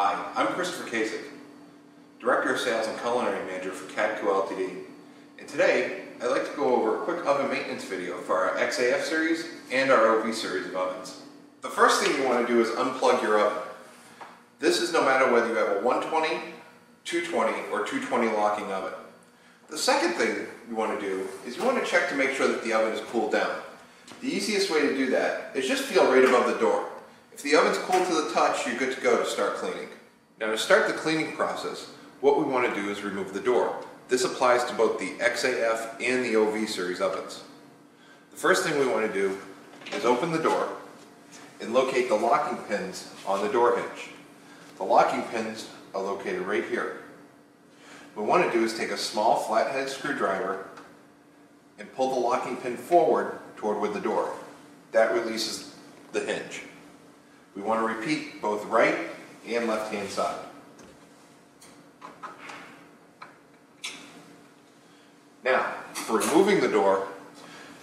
Hi, I'm Christopher Kasik, Director of Sales and Culinary Manager for Cadco Ltd. And today, I'd like to go over a quick oven maintenance video for our XAF series and our OV series of ovens. The first thing you want to do is unplug your oven. This is no matter whether you have a 120, 220, or 220 locking oven. The second thing you want to do is you want to check to make sure that the oven is cooled down. The easiest way to do that is just feel right above the door. If the oven's cool to the touch, you're good to go to start cleaning. Now to start the cleaning process, what we want to do is remove the door. This applies to both the XAF and the OV series ovens. The first thing we want to do is open the door and locate the locking pins on the door hinge. The locking pins are located right here. What we want to do is take a small flathead screwdriver and pull the locking pin forward toward with the door. That releases the hinge. We want to repeat both right and left hand side. Now, for removing the door,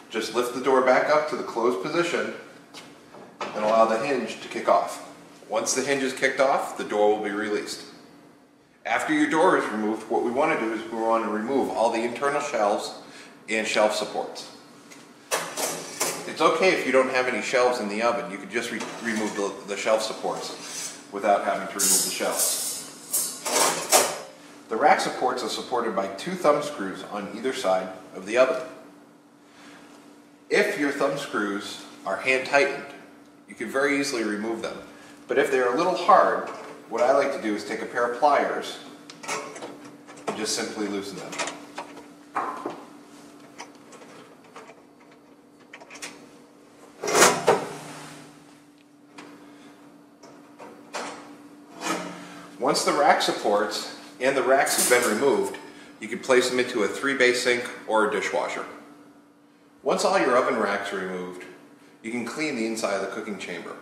just lift the door back up to the closed position and allow the hinge to kick off. Once the hinge is kicked off, the door will be released. After your door is removed, what we want to do is we want to remove all the internal shelves and shelf supports. It's okay if you don't have any shelves in the oven. You can just re remove the, the shelf supports without having to remove the shelves. The rack supports are supported by two thumb screws on either side of the oven. If your thumb screws are hand tightened, you can very easily remove them. But if they're a little hard, what I like to do is take a pair of pliers and just simply loosen them. Once the rack supports and the racks have been removed, you can place them into a three-bay sink or a dishwasher. Once all your oven racks are removed, you can clean the inside of the cooking chamber.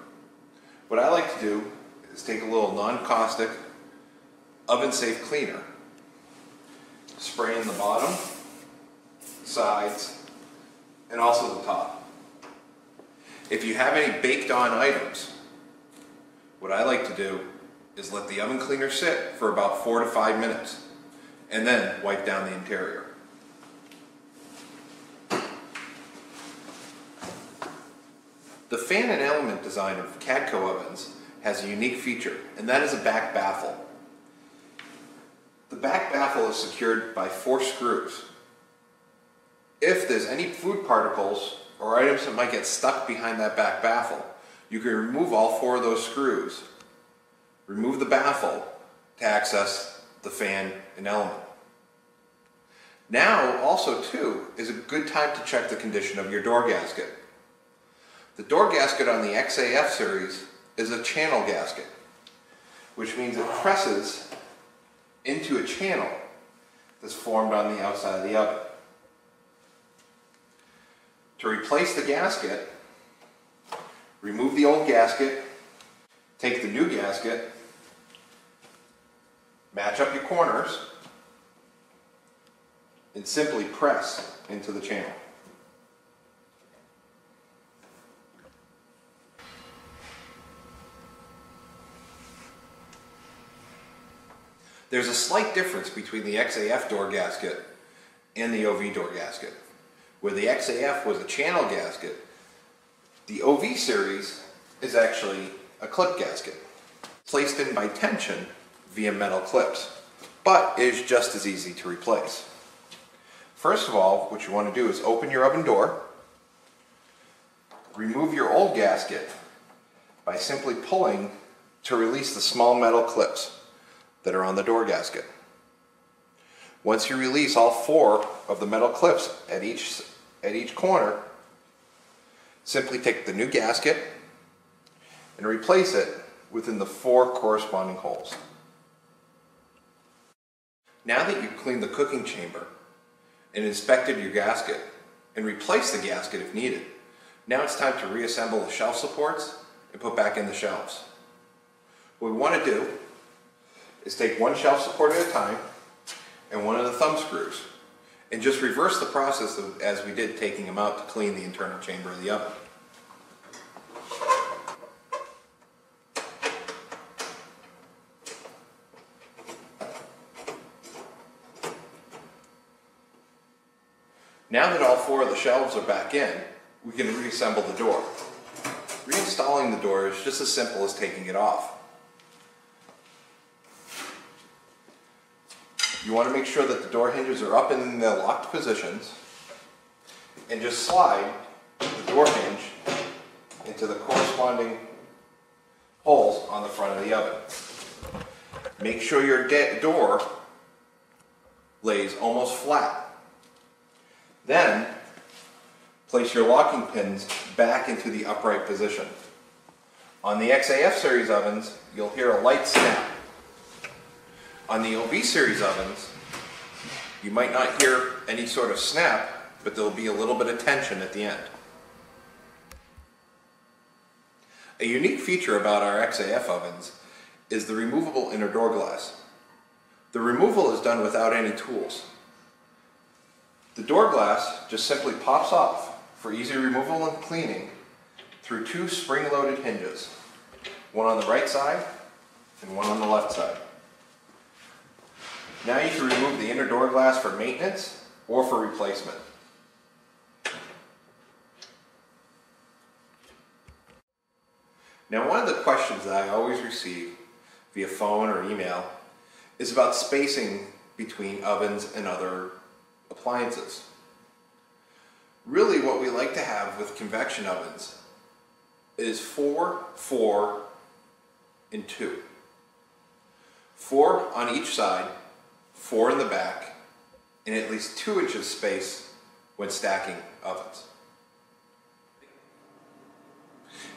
What I like to do is take a little non-caustic oven-safe cleaner, spray in the bottom, sides, and also the top. If you have any baked on items, what I like to do is let the oven cleaner sit for about four to five minutes and then wipe down the interior. The fan and element design of Cadco ovens has a unique feature, and that is a back baffle. The back baffle is secured by four screws. If there's any food particles or items that might get stuck behind that back baffle, you can remove all four of those screws remove the baffle to access the fan and element. Now, also too, is a good time to check the condition of your door gasket. The door gasket on the XAF series is a channel gasket, which means it presses into a channel that's formed on the outside of the oven. To replace the gasket, remove the old gasket, take the new gasket, match up your corners, and simply press into the channel. There's a slight difference between the XAF door gasket and the OV door gasket. Where the XAF was a channel gasket, the OV series is actually a clip gasket, placed in by tension via metal clips, but is just as easy to replace. First of all, what you want to do is open your oven door, remove your old gasket by simply pulling to release the small metal clips that are on the door gasket. Once you release all four of the metal clips at each, at each corner, simply take the new gasket and replace it within the four corresponding holes. Now that you've cleaned the cooking chamber and inspected your gasket and replaced the gasket if needed, now it's time to reassemble the shelf supports and put back in the shelves. What we want to do is take one shelf support at a time and one of the thumb screws and just reverse the process as we did taking them out to clean the internal chamber of the oven. Now that all four of the shelves are back in, we can reassemble the door. Reinstalling the door is just as simple as taking it off. You want to make sure that the door hinges are up in the locked positions and just slide the door hinge into the corresponding holes on the front of the oven. Make sure your door lays almost flat. Then, place your locking pins back into the upright position. On the XAF series ovens, you'll hear a light snap. On the OV series ovens, you might not hear any sort of snap, but there'll be a little bit of tension at the end. A unique feature about our XAF ovens is the removable inner door glass. The removal is done without any tools. The door glass just simply pops off for easy removal and cleaning through two spring-loaded hinges, one on the right side and one on the left side. Now you can remove the inner door glass for maintenance or for replacement. Now one of the questions that I always receive via phone or email is about spacing between ovens and other appliances. Really what we like to have with convection ovens is 4, 4, and 2. 4 on each side, 4 in the back, and at least 2 inches space when stacking ovens.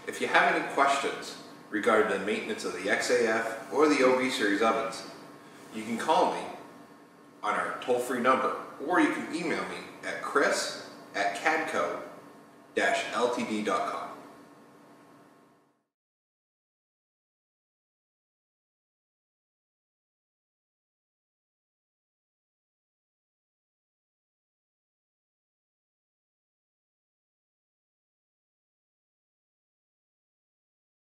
If you have any questions regarding the maintenance of the XAF or the OV series ovens, you can call me on our toll-free number or you can email me at chris at cadco-ltd.com.